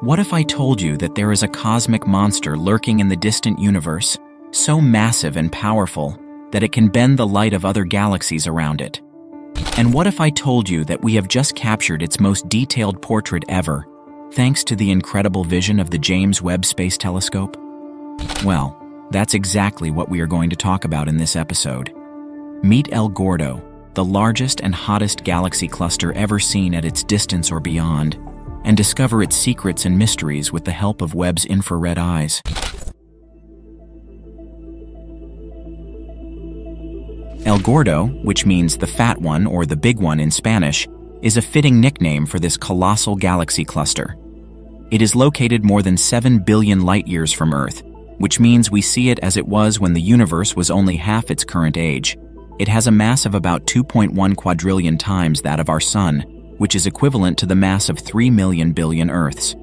What if I told you that there is a cosmic monster lurking in the distant universe, so massive and powerful that it can bend the light of other galaxies around it? And what if I told you that we have just captured its most detailed portrait ever, thanks to the incredible vision of the James Webb Space Telescope? Well, that's exactly what we are going to talk about in this episode. Meet El Gordo, the largest and hottest galaxy cluster ever seen at its distance or beyond, and discover its secrets and mysteries with the help of Webb's infrared eyes. El Gordo, which means the fat one or the big one in Spanish, is a fitting nickname for this colossal galaxy cluster. It is located more than 7 billion light years from Earth, which means we see it as it was when the universe was only half its current age. It has a mass of about 2.1 quadrillion times that of our Sun, which is equivalent to the mass of 3 million billion Earths.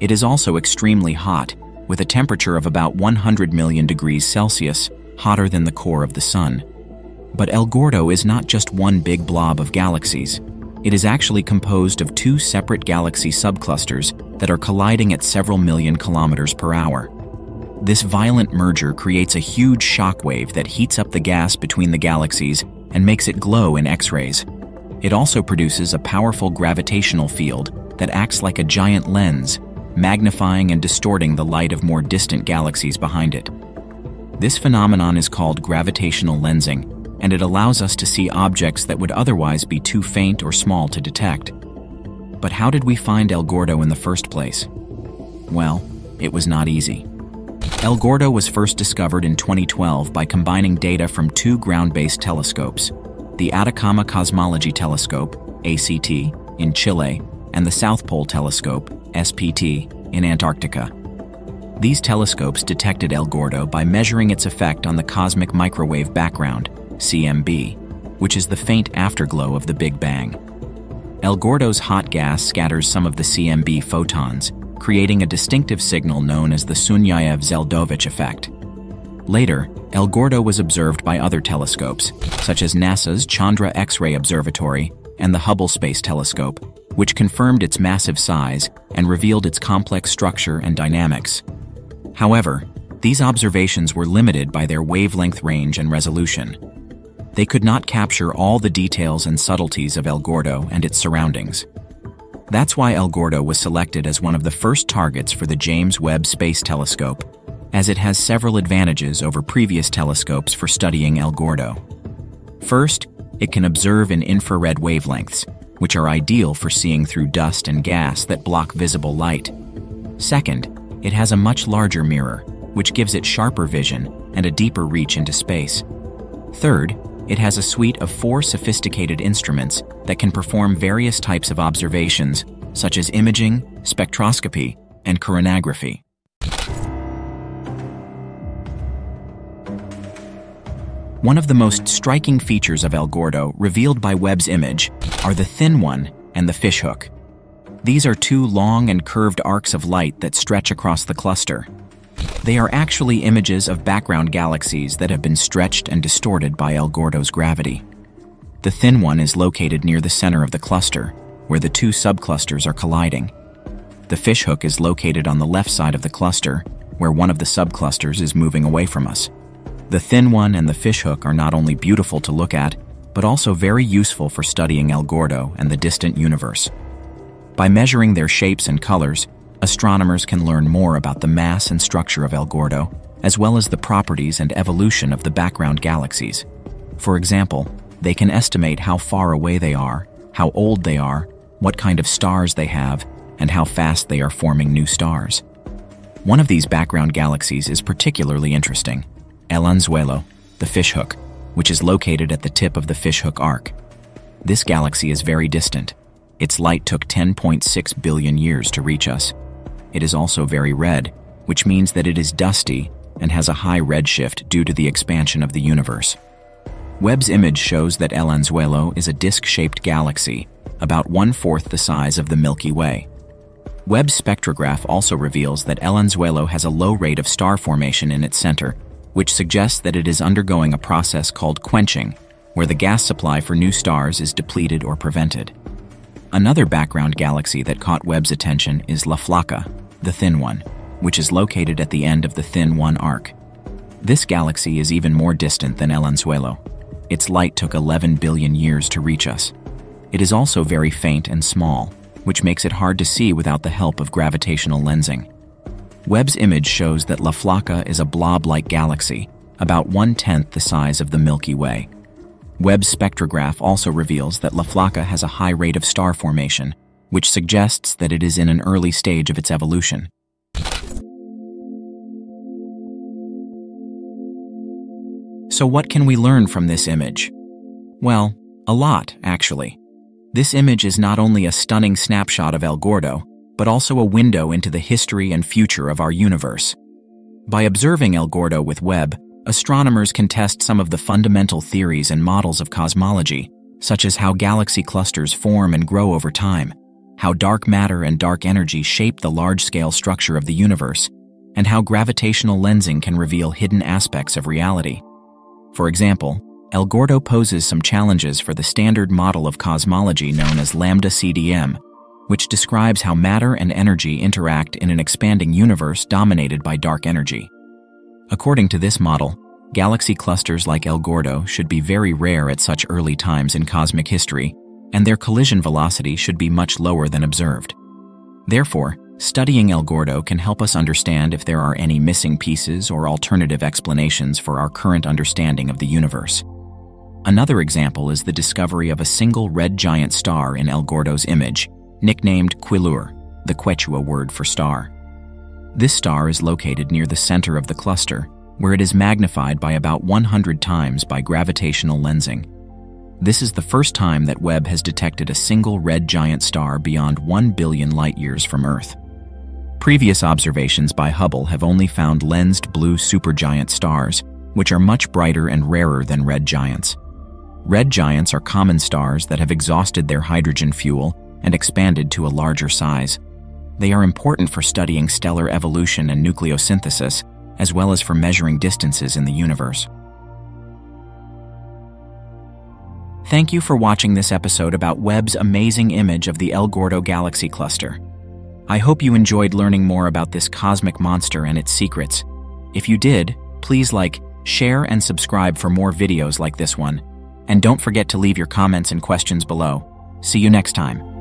It is also extremely hot, with a temperature of about 100 million degrees Celsius, hotter than the core of the Sun. But El Gordo is not just one big blob of galaxies. It is actually composed of two separate galaxy subclusters that are colliding at several million kilometers per hour. This violent merger creates a huge shock wave that heats up the gas between the galaxies and makes it glow in X-rays. It also produces a powerful gravitational field that acts like a giant lens, magnifying and distorting the light of more distant galaxies behind it. This phenomenon is called gravitational lensing, and it allows us to see objects that would otherwise be too faint or small to detect. But how did we find El Gordo in the first place? Well, it was not easy. El Gordo was first discovered in 2012 by combining data from two ground-based telescopes, the Atacama Cosmology Telescope, ACT, in Chile, and the South Pole Telescope, SPT, in Antarctica. These telescopes detected El Gordo by measuring its effect on the cosmic microwave background, CMB, which is the faint afterglow of the Big Bang. El Gordo's hot gas scatters some of the CMB photons, creating a distinctive signal known as the Sunyaev-Zeldovich effect. Later, El Gordo was observed by other telescopes, such as NASA's Chandra X-ray Observatory and the Hubble Space Telescope, which confirmed its massive size and revealed its complex structure and dynamics. However, these observations were limited by their wavelength range and resolution. They could not capture all the details and subtleties of El Gordo and its surroundings. That's why El Gordo was selected as one of the first targets for the James Webb Space Telescope, as it has several advantages over previous telescopes for studying El Gordo. First, it can observe in infrared wavelengths, which are ideal for seeing through dust and gas that block visible light. Second, it has a much larger mirror, which gives it sharper vision and a deeper reach into space. Third, it has a suite of four sophisticated instruments that can perform various types of observations, such as imaging, spectroscopy, and coronagraphy. One of the most striking features of El Gordo, revealed by Webb's image, are the thin one and the fishhook. These are two long and curved arcs of light that stretch across the cluster. They are actually images of background galaxies that have been stretched and distorted by El Gordo's gravity. The thin one is located near the center of the cluster, where the two subclusters are colliding. The fishhook is located on the left side of the cluster, where one of the subclusters is moving away from us. The thin one and the fishhook are not only beautiful to look at, but also very useful for studying El Gordo and the distant universe. By measuring their shapes and colors, astronomers can learn more about the mass and structure of El Gordo, as well as the properties and evolution of the background galaxies. For example, they can estimate how far away they are, how old they are, what kind of stars they have, and how fast they are forming new stars. One of these background galaxies is particularly interesting, El Anzuelo, the fishhook, which is located at the tip of the fishhook arc. This galaxy is very distant. Its light took 10.6 billion years to reach us. It is also very red, which means that it is dusty and has a high redshift due to the expansion of the universe. Webb's image shows that El Anzuelo is a disc-shaped galaxy, about one-fourth the size of the Milky Way. Webb's spectrograph also reveals that El Anzuelo has a low rate of star formation in its center, which suggests that it is undergoing a process called quenching, where the gas supply for new stars is depleted or prevented. Another background galaxy that caught Webb's attention is La Flaca, the Thin One, which is located at the end of the Thin One arc. This galaxy is even more distant than El Anzuelo. Its light took 11 billion years to reach us. It is also very faint and small, which makes it hard to see without the help of gravitational lensing. Webb's image shows that La Flaca is a blob-like galaxy, about one-tenth the size of the Milky Way. Webb's spectrograph also reveals that La Flaca has a high rate of star formation, which suggests that it is in an early stage of its evolution. So what can we learn from this image? Well, a lot, actually. This image is not only a stunning snapshot of El Gordo, but also a window into the history and future of our universe. By observing El Gordo with Webb, astronomers can test some of the fundamental theories and models of cosmology, such as how galaxy clusters form and grow over time, how dark matter and dark energy shape the large-scale structure of the universe, and how gravitational lensing can reveal hidden aspects of reality. For example, El Gordo poses some challenges for the standard model of cosmology known as Lambda CDM, which describes how matter and energy interact in an expanding universe dominated by dark energy. According to this model, galaxy clusters like El Gordo should be very rare at such early times in cosmic history, and their collision velocity should be much lower than observed. Therefore, Studying El Gordo can help us understand if there are any missing pieces or alternative explanations for our current understanding of the universe. Another example is the discovery of a single red giant star in El Gordo's image, nicknamed Quyllur, the Quechua word for star. This star is located near the center of the cluster, where it is magnified by about 100 times by gravitational lensing. This is the first time that Webb has detected a single red giant star beyond 1 billion light years from Earth. Previous observations by Hubble have only found lensed blue supergiant stars, which are much brighter and rarer than red giants. Red giants are common stars that have exhausted their hydrogen fuel and expanded to a larger size. They are important for studying stellar evolution and nucleosynthesis, as well as for measuring distances in the universe. Thank you for watching this episode about Webb's amazing image of the El Gordo galaxy cluster. I hope you enjoyed learning more about this cosmic monster and its secrets. If you did, please like, share, and subscribe for more videos like this one. And don't forget to leave your comments and questions below. See you next time.